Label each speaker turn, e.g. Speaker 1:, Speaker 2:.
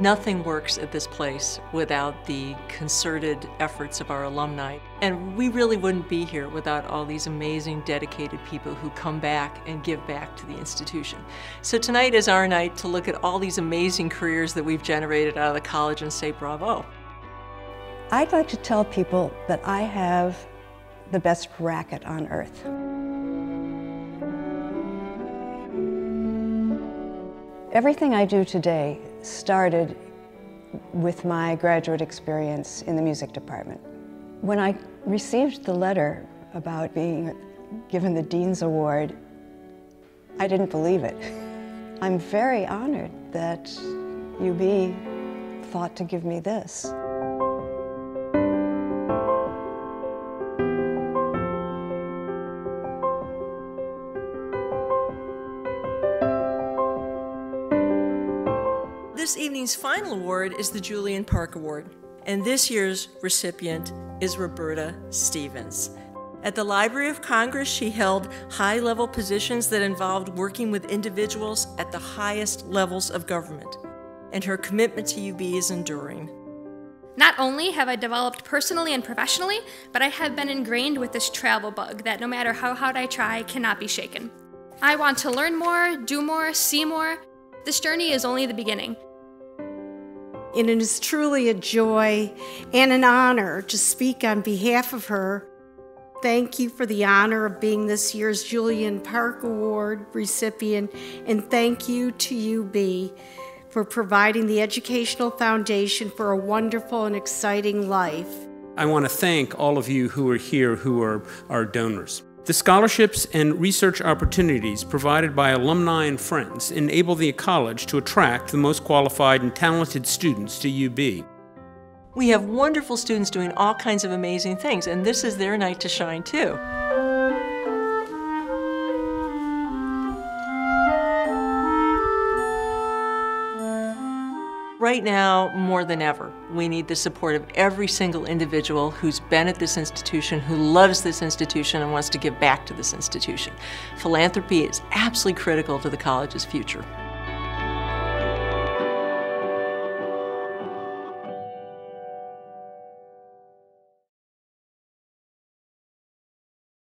Speaker 1: Nothing works at this place without the concerted efforts of our alumni. And we really wouldn't be here without all these amazing, dedicated people who come back and give back to the institution. So tonight is our night to look at all these amazing careers that we've generated out of the college and say bravo.
Speaker 2: I'd like to tell people that I have the best racket on earth. Everything I do today started with my graduate experience in the music department. When I received the letter about being given the Dean's Award, I didn't believe it. I'm very honored that UB thought to give me this.
Speaker 1: This evening's final award is the Julian Park Award, and this year's recipient is Roberta Stevens. At the Library of Congress, she held high level positions that involved working with individuals at the highest levels of government, and her commitment to UB is enduring.
Speaker 3: Not only have I developed personally and professionally, but I have been ingrained with this travel bug that no matter how hard I try, cannot be shaken. I want to learn more, do more, see more. This journey is only the beginning.
Speaker 4: And it is truly a joy and an honor to speak on behalf of her. Thank you for the honor of being this year's Julian Park Award recipient, and thank you to UB for providing the educational foundation for a wonderful and exciting life.
Speaker 5: I want to thank all of you who are here who are our donors. The scholarships and research opportunities provided by alumni and friends enable the college to attract the most qualified and talented students to UB.
Speaker 1: We have wonderful students doing all kinds of amazing things, and this is their night to shine too. Right now, more than ever, we need the support of every single individual who's been at this institution, who loves this institution, and wants to give back to this institution. Philanthropy is absolutely critical to the college's future.